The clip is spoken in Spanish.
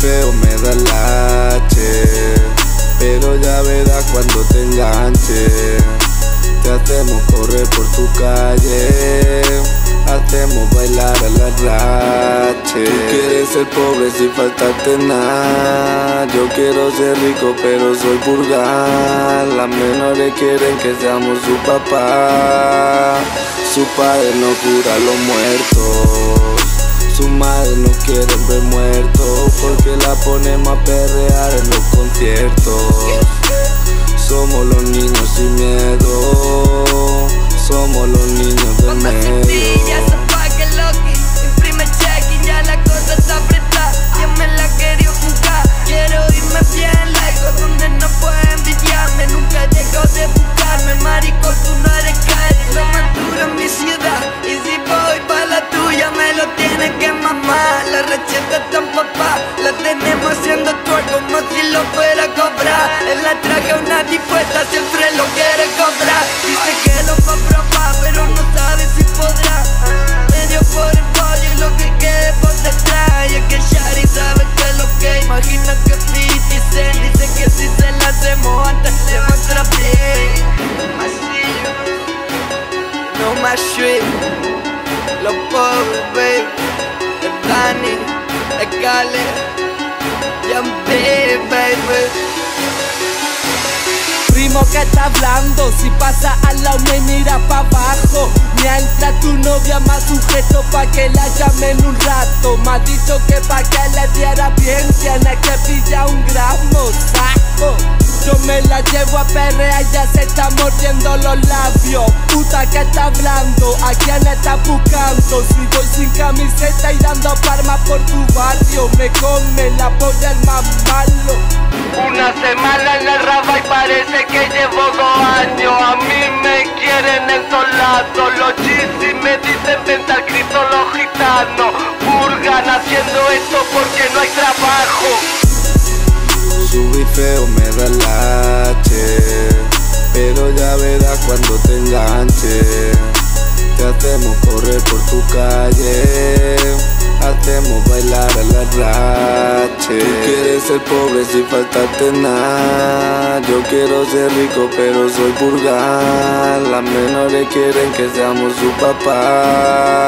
feo me da lache, pero ya verás cuando te enganche. Te hacemos correr por tu calle, hacemos bailar a la rache. Tú quieres ser pobre sin faltarte nada. Yo quiero ser rico, pero soy purgar. Las menores quieren que seamos su papá. Su padre no cura a los muertos. Su madre no quiere ver muertos porque la ponemos a perrear en los conciertos. Somos los niños sin miedo, somos los niños tan papá, la tenemos haciendo tour como si lo fuera a cobrar. En la traje una dispuesta, siempre lo quiere cobrar. Dice que lo a probar, pero no sabe si podrá. Medio por el pollo y lo que quede por detrás. Y es que Shari sabe que lo que imagina que 50 Cent dice que si se la hacemos antes le va a bien. Así, no más shit. Los pobres, baby. Primo que está hablando, si pasa al lado me mira pa' abajo. Mientras tu novia más sujeto pa' que la llamen un rato. Me ha dicho que pa' que le diera bien llevo a perrear, ya se está mordiendo los labios. Puta que está hablando, a quién está buscando Si voy sin camiseta y dando palmas por tu barrio Me come la polla el más malo. Una semana en el raba y parece que llevo dos años. A mí me quieren en todos lados Los y Subí feo me da lache, pero ya verás cuando te enganche. Te hacemos correr por tu calle, hacemos bailar a la rache. Tú quieres ser pobre sin faltarte nada. Yo quiero ser rico, pero soy purgar. Las menores quieren que seamos su papá.